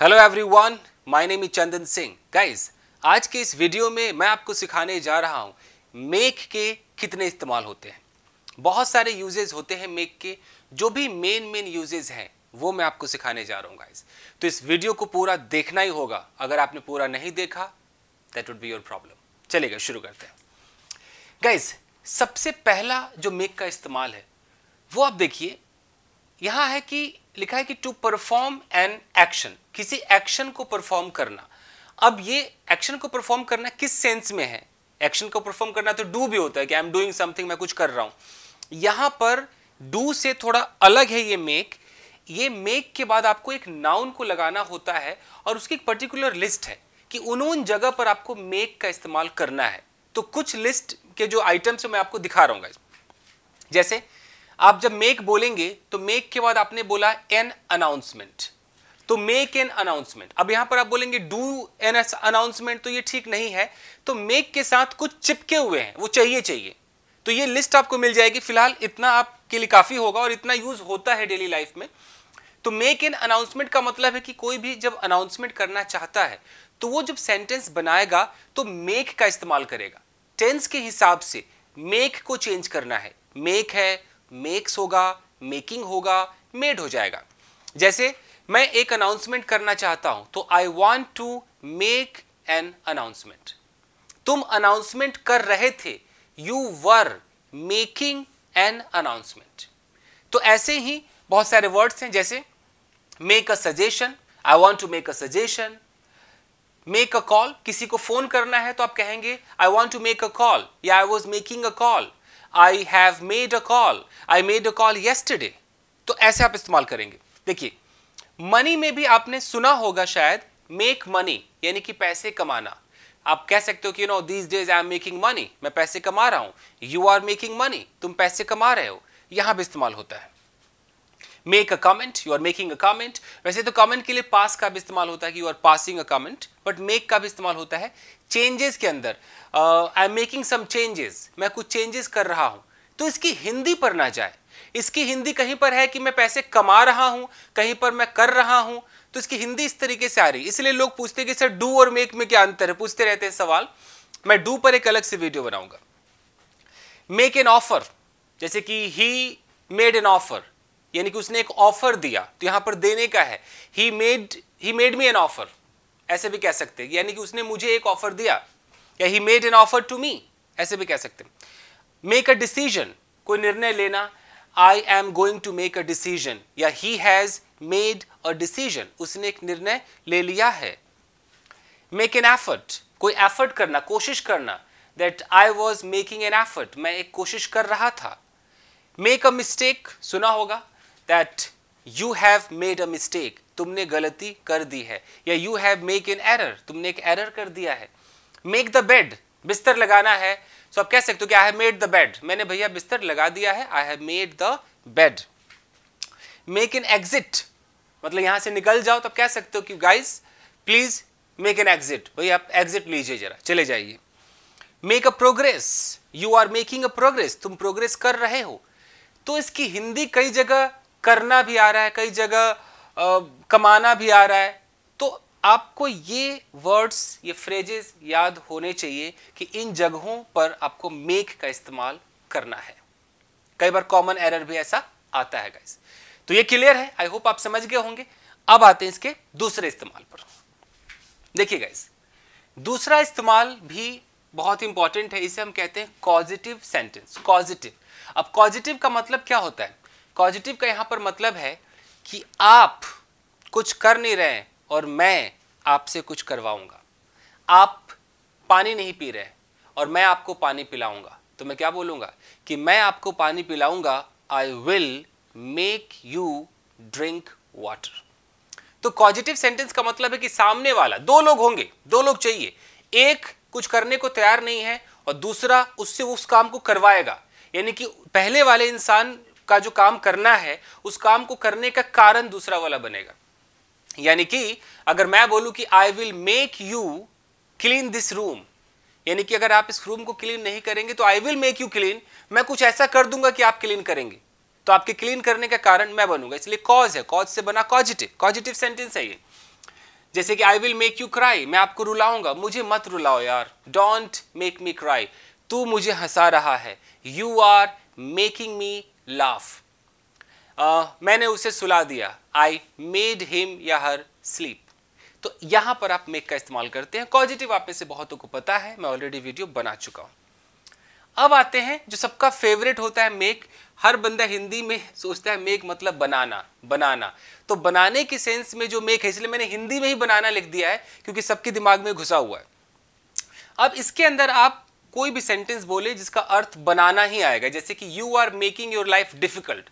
Hello everyone my name is Chandan Singh guys आज के इस वीडियो में मैं आपको सिखाने जा रहा हूँ मेक के कितने इस्तेमाल होते हैं। बहुत सारे यूजेस होते हैं मेक के, जो भी मेन मेन यूजेस हैं, वो मैं आपको सिखाने जा रहा हूँ गाइस तो इस वीडियो को पूरा देखना ही होगा। अगर आपने पूरा नहीं देखा that would be your problem चलेगा शुरू करते हैं। गाइज़ सबसे पहला जो मेक का इस्तेमाल है, वो आप देखिए यहाँ है कि लिखा है कि टू परफॉर्म एन एक्शन किसी एक्शन को परफॉर्म करना। अब ये एक्शन को परफॉर्म करना किस सेंस में है? एक्शन को परफॉर्म करना तो डू भी होता है कि आई एम डूइंग समथिंग मैं कुछ कर रहा हूँ। यहाँ पर डू से थोड़ा अलग है ये मेक ये मेक के बाद आपको एक नाउन को लगाना होता है और उसकी एक पर्टिकुलर लिस्ट है कि उन उन जगह पर आपको मेक का इस्तेमाल करना है। तो कुछ लिस्ट के जो आइटम्स मैं आपको दिखा रहा हूँ जैसे आप जब मेक बोलेंगे तो मेक के बाद आपने बोला an announcement to make an announcement अब यहाँ पर आप बोलेंगे डू एन अनाउंसमेंट तो ये ठीक नहीं है। तो मेक के साथ कुछ चिपके हुए हैं, वो चाहिए चाहिए। तो ये लिस्ट आपको मिल जाएगी। फ़िलहाल इतना आपके लिए काफ़ी होगा और इतना यूज़ होता है डेली लाइफ में। तो मेक एन अनाउंसमेंट का मतलब है कि कोई भी जब अनाउंसमेंट करना चाहता है तो वो जब सेंटेंस बनाएगा तो मेक का इस्तेमाल करेगा। टेंस के हिसाब से मेक को चेंज करना है। मेक है मेक्स होगा मेकिंग होगा मेड हो जाएगा। जैसे मैं एक अनाउंसमेंट करना चाहता हूँ तो I want to make an announcement तुम अनाउंसमेंट कर रहे थे you were making an announcement तो ऐसे ही बहुत सारे वर्ड्स हैं, जैसे make a suggestion I want to make a suggestion make a call किसी को फ़ोन करना है तो आप कहेंगे I want to make a call या I was making a call I have made a call I made a call yesterday तो ऐसे आप इस्तेमाल करेंगे। देखिए मनी में भी आपने सुना होगा शायद मेक मनी यानी कि पैसे कमाना। आप कह सकते हो कि you know these days I am making money मैं पैसे कमा रहा हूँ। यू आर मेकिंग मनी तुम पैसे कमा रहे हो। यहाँ भी इस्तेमाल होता है। Make a comment you are making a comment वैसे तो कमेंट के लिए पास का भी इस्तेमाल होता है कि you are passing a comment but make का भी इस्तेमाल होता है चेंजेस के अंदर। I am making some changes मैं कुछ चेंजेस कर रहा हूँ। तो इसकी हिंदी पर ना जाए। इसकी हिंदी कहीं पर है कि मैं पैसे कमा रहा हूँ, कहीं पर मैं कर रहा हूँ तो इसकी हिंदी इस तरीके से आ रही इसलिए लोग पूछते हैं कि, सर डू और मेक में क्या अंतर है? पूछते रहते हैं सवाल। मैं डू पर एक अलग से वीडियो बनाऊँगा। मेक एन ऑफ़र जैसे कि ही मेड एन ऑफ़र यानी कि उसने एक ऑफ़र दिया तो यहाँ पर देने का है। He made he made me an offer ऐसे भी कह सकते हैं। यानी कि उसने मुझे एक ऑफ़र दिया। या he made an offer to me ऐसे भी कह सकते हैं। मेक अ डिसीज़न कोई निर्णय लेना। I am going to make a decision या he has made a decision उसने एक निर्णय ले लिया है। मेक एन एफर्ट कोई एफर्ट करना, कोशिश करना। That I was making an effort मैं एक कोशिश कर रहा था। मेक अ मिस्टेक सुना होगा। That you have made a mistake तुमने गलती कर दी है, या you have make an error तुमने एक एरर कर दिया है। मेक द बेड बिस्तर लगाना है। सो so आप कह सकते हो कि I have made the bed मैंने भैया बिस्तर लगा दिया है I have made the bed make an exit मतलब यहाँ से निकल जाओ तो आप कह सकते हो कि guys please make an exit भैया आप एग्जिट लीजिए जरा, चले जाइए। Make a progress you are making a progress तुम प्रोग्रेस कर रहे हो। तो इसकी हिंदी कई जगह करना भी आ रहा है, कई जगह कमाना भी आ रहा है। तो आपको ये वर्ड्स ये फ्रेजेस याद होने चाहिए कि इन जगहों पर आपको मेक का इस्तेमाल करना है। कई बार कॉमन एरर भी ऐसा आता है गाइस तो ये क्लियर है? आई होप आप समझ गए होंगे। अब आते हैं इसके दूसरे इस्तेमाल पर। देखिए गाइस दूसरा इस्तेमाल भी बहुत इंपॉर्टेंट है। इसे हम कहते हैं पॉजिटिव सेंटेंस पॉजिटिव अब पॉजिटिव का मतलब क्या होता है? पॉजिटिव का यहाँ पर मतलब है कि आप कुछ कर नहीं रहे और मैं आपसे कुछ करवाऊँगा। आप पानी नहीं पी रहे और मैं आपको पानी पिलाऊँगा। तो मैं क्या बोलूँगा? कि मैं आपको पानी पिलाऊँगा I will make you drink water तो पॉजिटिव सेंटेंस का मतलब है कि सामने वाला, दो लोग होंगे, दो लोग चाहिए। एक कुछ करने को तैयार नहीं है और दूसरा उससे उस काम को करवाएगा। यानी कि पहले वाले इंसान का जो काम करना है, उस काम को करने का कारण दूसरा वाला बनेगा। यानी कि अगर मैं बोलूँ कि I will make you clean this room यानी कि अगर आप इस रूम को क्लीन नहीं करेंगे तो I will make you clean मैं कुछ ऐसा कर दूँगा कि आप क्लीन करेंगे। तो आपके क्लीन करने का कारण मैं बनूँगा, इसलिए कॉज है कॉज से बना कॉजिटिव कॉजिटिव सेंटेंस है ये। जैसे कि I will make you cry मैं आपको रुलाऊँगा, मुझे मत रुलाओ यार डोंट मेक मी क्राई तू मुझे हंसा रहा है you are making me laugh मैंने उसे सुला दिया। आई मेड हिम या हर स्लीप तो यहाँ पर आप मेक का इस्तेमाल करते हैं। पॉजिटिव आप में से बहुतों को पता है। मैं ऑलरेडी वीडियो बना चुका हूँ। अब आते हैं। जो सबका फेवरेट होता है मेक हर बंदा हिंदी में सोचता है मेक मतलब बनाना बनाना। तो बनाने के सेंस में जो मेक है, इसलिए मैंने हिंदी में ही बनाना लिख दिया है, क्योंकि सबके दिमाग में घुसा हुआ है। अब इसके अंदर आप कोई भी सेंटेंस बोले जिसका अर्थ बनाना ही आएगा। जैसे कि you are making your life difficult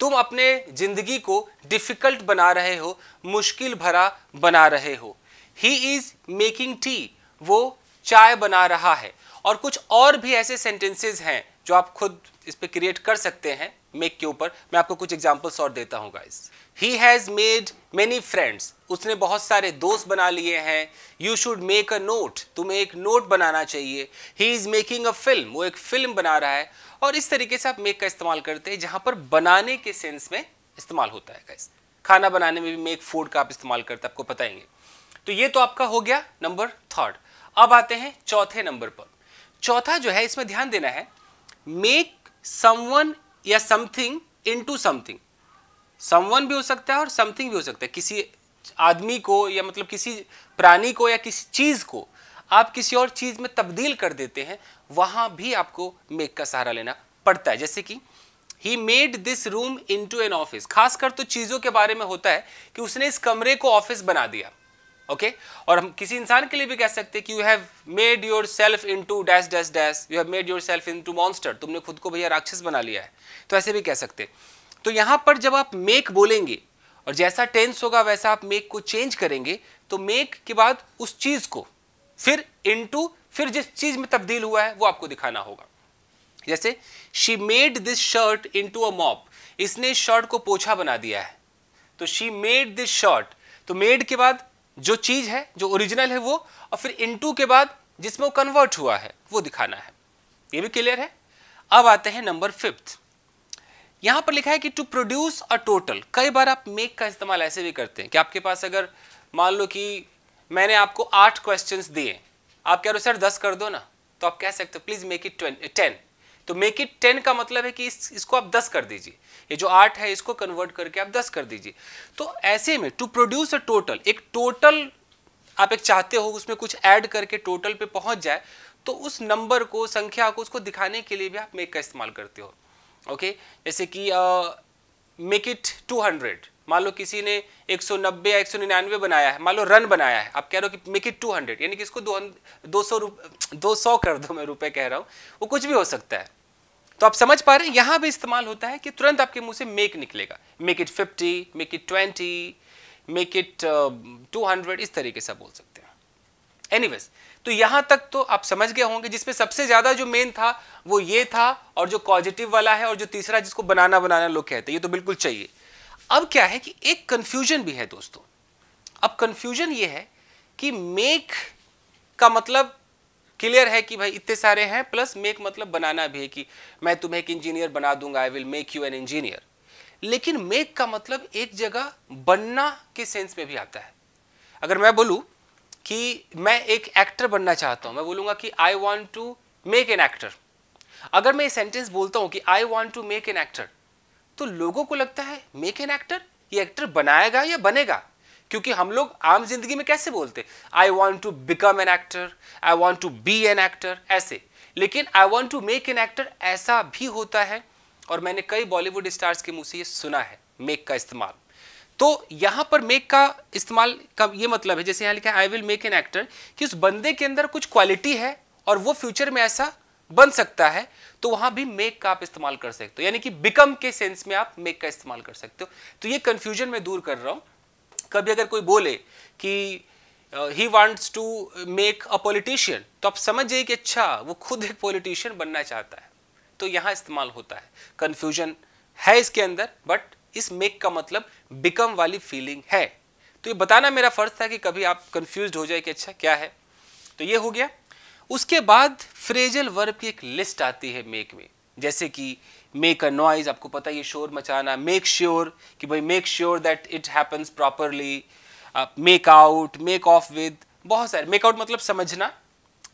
तुम अपने ज़िंदगी को डिफ़िकल्ट बना रहे हो, मुश्किल भरा बना रहे हो। ही इज़ मेकिंग टी वो चाय बना रहा है। और कुछ और भी ऐसे सेंटेंसेस हैं जो आप खुद इस पर क्रिएट कर सकते हैं मेक के ऊपर। मैं आपको कुछ एग्जाम्पल्स और देता हूँ guys he has made many friends उसने बहुत सारे दोस्त बना लिए हैं। You should make a note तुम्हें एक नोट बनाना चाहिए। He is making a film वो एक फ़िल्म बना रहा है। और इस तरीके से आप मेक का इस्तेमाल करते हैं, जहाँ पर बनाने के सेंस में इस्तेमाल होता है गाइस खाना बनाने में भी मेक फ़ूड का आप इस्तेमाल करते हैं, आपको बताएँगे तो ये तो आपका हो गया नंबर थर्ड अब आते हैं चौथे नंबर पर। चौथा जो है, इसमें ध्यान देना है। मेक समवन या समथिंग इनटू समथिंग समवन भी हो सकता है और समथिंग भी हो सकता है। किसी आदमी को या मतलब किसी प्राणी को या किसी चीज़ को आप किसी और चीज़ में तब्दील कर देते हैं, वहाँ भी आपको मेक का सहारा लेना पड़ता है। जैसे कि he made this room into an office खासकर तो चीज़ों के बारे में होता है कि उसने इस कमरे को ऑफ़िस बना दिया ओके okay? और हम किसी इंसान के लिए भी कह सकते हैं कि you have made yourself into dash dash dash you have made yourself into monster तुमने खुद को भैया राक्षस बना लिया है। तो ऐसे भी कह सकते तो यहाँ पर जब आप मेक बोलेंगे, और जैसा टेंस होगा वैसा आप मेक को चेंज करेंगे तो मेक के बाद उस चीज़ को फिर इनटू फिर जिस चीज़ में तब्दील हुआ है, वो आपको दिखाना होगा। जैसे she made this shirt into a mop इसने शर्ट को पोछा बना दिया है। तो शी मेड दिस शर्ट तो मेड के बाद जो चीज़ है, जो ओरिजिनल है वो, और फिर इनटू के बाद जिसमें वो कन्वर्ट हुआ है, वो दिखाना है। ये भी क्लियर है? अब आते हैं नंबर फिफ्थ यहाँ पर लिखा है कि टू प्रोड्यूस अ टोटल कई बार आप मेक का इस्तेमाल ऐसे भी करते हैं कि आपके पास अगर मान लो कि मैंने आपको आठ क्वेश्चंस दिए आप कह रहे हो सर दस कर दो ना। तो आप कह सकते हो प्लीज़ मेक इट टेन तो मेक इट टेन का मतलब है कि इस, इसको आप दस कर दीजिए। ये जो आठ है इसको कन्वर्ट करके आप दस कर दीजिए। तो ऐसे में टू प्रोड्यूस अ टोटल एक टोटल आप एक चाहते हो उसमें कुछ ऐड करके टोटल पे पहुँच जाए तो उस नंबर को संख्या को उसको दिखाने के लिए भी आप मेक का इस्तेमाल करते हो। ओके? जैसे कि मेक इट टू हंड्रेड मान लो किसी ने 190 या 199 बनाया है, मान लो रन बनाया है, आप कह रहे हो कि मेक इट 200 यानी कि इसको दो सौ दो सौ कर दो मैं रुपए कह रहा हूँ, वो कुछ भी हो सकता है। तो आप समझ पा रहे हैं, यहाँ भी इस्तेमाल होता है कि तुरंत आपके मुँह से मेक निकलेगा। Make it fifty make it twenty make it two hundred इस तरीके से बोल सकते हैं। एनीवेज तो यहाँ तक तो आप समझ गए होंगे, जिसमें सबसे ज़्यादा जो मेन था, वो ये था, और जो पॉजिटिव वाला है, और जो तीसरा जिसको बनाना बनाना लोग कहते हैं, ये तो बिल्कुल चाहिए। अब क्या है कि एक कंफ्यूजन भी है दोस्तों। अब कंफ्यूजन ये है कि मेक का मतलब क्लियर है कि भाई इतने सारे हैं प्लस मेक मतलब बनाना भी है कि मैं तुम्हें एक इंजीनियर बना दूँगा I will make you an engineer लेकिन मेक का मतलब एक जगह बनना के सेंस में भी आता है। अगर मैं बोलूँ कि मैं एक एक्टर बनना चाहता हूँ। मैं बोलूँगा कि I want to make an actor अगर मैं ये सेंटेंस बोलता हूँ कि I want to make an actor तो लोगों को लगता है मेक एन एक्टर ये एक्टर बनाएगा या बनेगा? क्योंकि हम लोग आम ज़िंदगी में कैसे बोलते I want to become an actor I want to be an actor ऐसे। लेकिन I want to make an actor ऐसा भी होता है, और मैंने कई बॉलीवुड स्टार्स के मुँह से ये सुना है मेक का इस्तेमाल। तो यहाँ पर मेक का इस्तेमाल का ये मतलब है, जैसे यहाँ लिखा है I will make an actor कि उस बंदे के अंदर कुछ क्वालिटी है और वो फ्यूचर में ऐसा बन सकता है तो वहाँ भी मेक का आप इस्तेमाल कर सकते हो। यानी कि बिकम के सेंस में आप मेक का इस्तेमाल कर सकते हो। तो ये कंफ्यूजन में दूर कर रहा हूँ। कभी अगर कोई बोले कि he wants to make a politician तो आप समझ जाइए कि अच्छा वो खुद एक पॉलिटिशियन बनना चाहता है। तो यहाँ इस्तेमाल होता है। कंफ्यूजन है इसके अंदर बट इस मेक का मतलब बिकम वाली फीलिंग है। तो ये बताना मेरा फ़र्ज़ था कि कभी आप कंफ्यूज हो जाए कि अच्छा क्या है। तो ये हो गया। उसके बाद फ्रेजल वर्ब की एक लिस्ट आती है मेक में। जैसे कि मेक अ नॉइज़ आपको पता ये शोर मचाना मेक श्योर कि भाई make sure that it happens properly make out make off with बहुत सारे। मेक आउट मतलब समझना।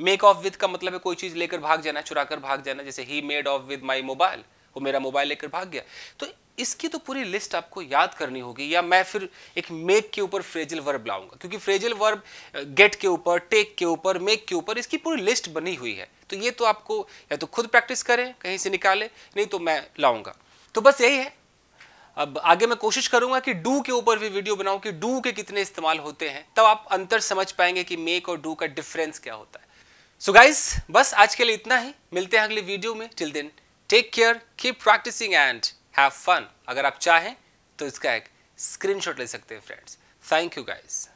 मेक ऑफ़ विद का मतलब है कोई चीज़ लेकर भाग जाना चुरा कर भाग जाना। जैसे he made off with my mobile वो मेरा मोबाइल लेकर भाग गया। तो इसकी तो पूरी लिस्ट आपको याद करनी होगी, या मैं फिर एक मेक के ऊपर फ्रेजल वर्ब लाऊँगा, क्योंकि फ्रेजल वर्ब गेट के ऊपर टेक के ऊपर मेक के ऊपर, इसकी पूरी लिस्ट बनी हुई है। तो ये तो आपको या तो खुद प्रैक्टिस करें, कहीं से निकालें, नहीं तो मैं लाऊँगा। तो बस यही है। अब आगे मैं कोशिश करूँगा कि डू के ऊपर भी वीडियो बनाऊँ, कि डू के कितने इस्तेमाल होते हैं, तब आप अंतर समझ पाएँगे कि मेक और डू का डिफरेंस क्या होता है। सो so गाइस बस आज के लिए इतना ही। मिलते हैं अगले वीडियो में। Till then take care keep practising and have fun अगर आप चाहें तो इसका एक स्क्रीनशॉट ले सकते हैं फ्रेंड्स थैंक यू गाइस